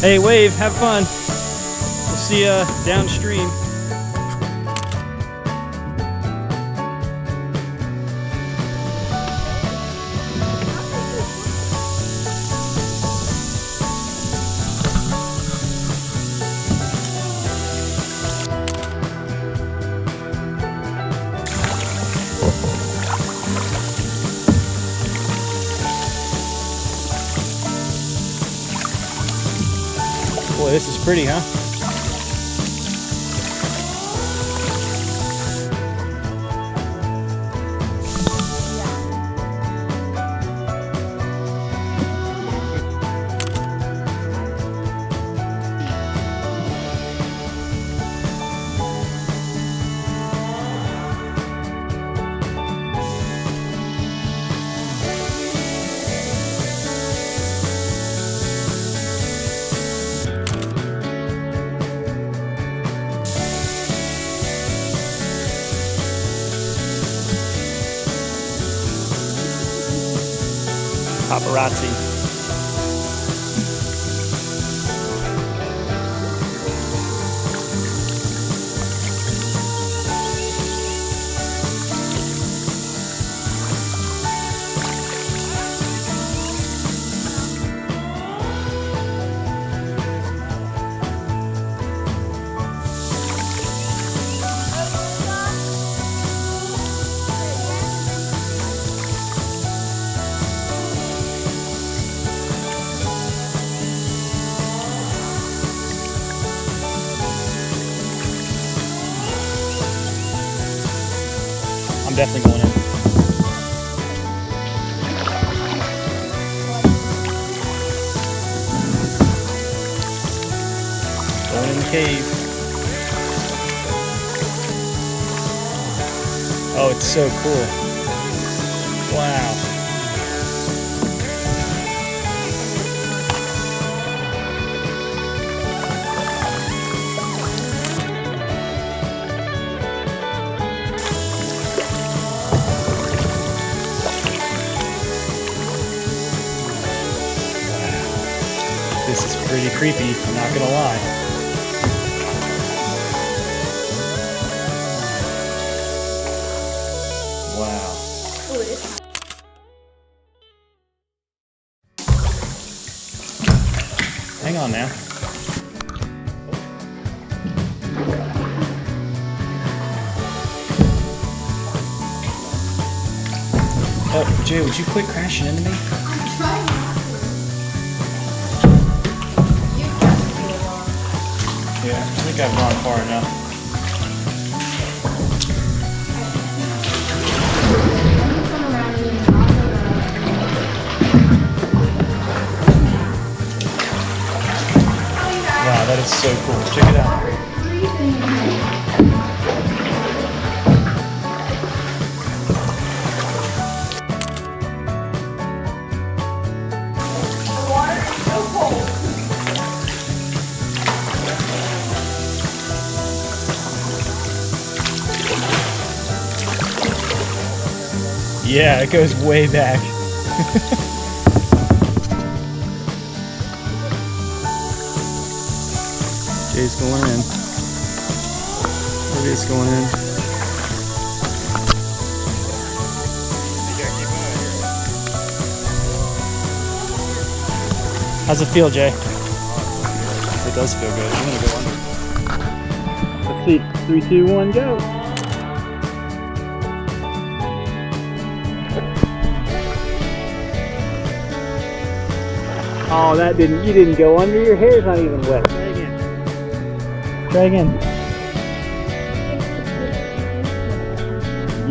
Hey, wave, have fun. We'll see you downstream. Pretty, huh? Paparazzi. I'm definitely going in. Going in the cave. Oh, it's so cool. Creepy, I'm not gonna lie. Wow. Hang on now. Oh, Jay, would you quit crashing into me? Think I've gone far enough. Wow, that is so cool. Check it out. Yeah, it goes way back. Jay's going in. Olivia's going in. How's it feel, Jay? It does feel good. I'm gonna go under. Let's see. Three, two, one, go. Oh, that didn't. You didn't go under. Your hair's not even wet. Try again. Try again.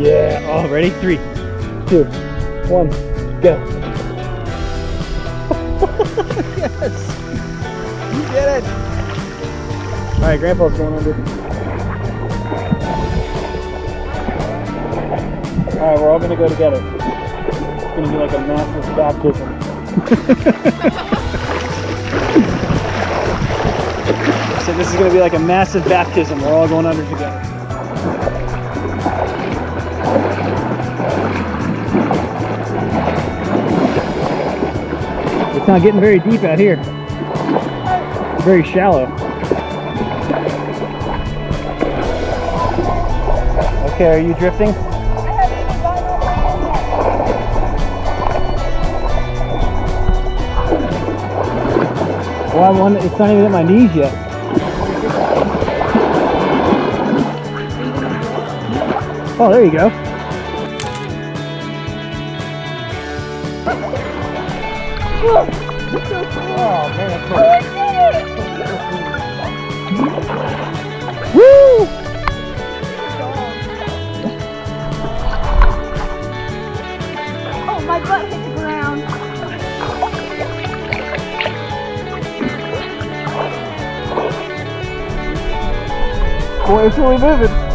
Yeah. Oh, ready? Three, two, one, go. yes. You did it. All right, Grandpa's going under. All right, we're all gonna go together. It's gonna be like a massive baptism. So this is going to be like a massive baptism. We're all going under together. It's not getting very deep out here. very shallow. Okay, are you drifting? Well, I'm one, it's not even at my knees yet. Oh, there you go. Oh man, cool. Woo! Oh, my butt Boy, it's really moving.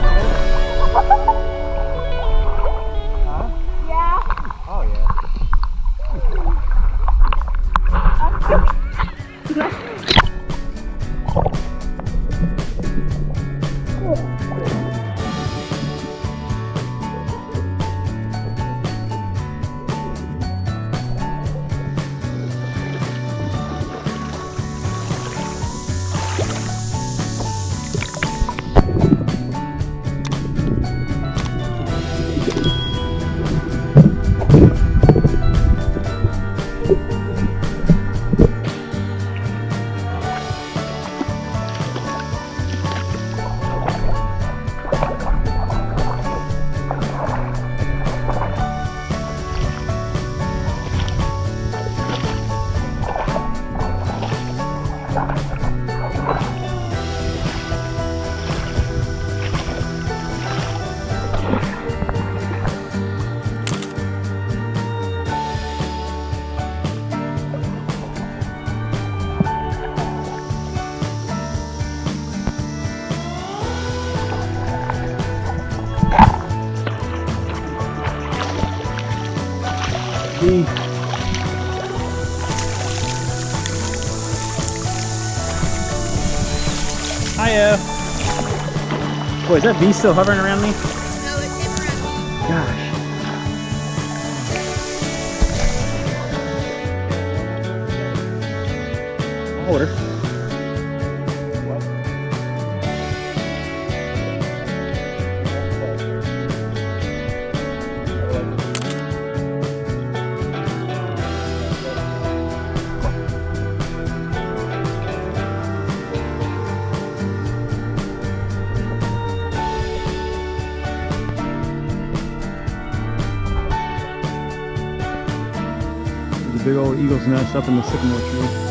Gee. Hiya. Boy, is that bee still hovering around me? No, it came around. Gosh. I'll big old eagle's nest up in the sycamore tree.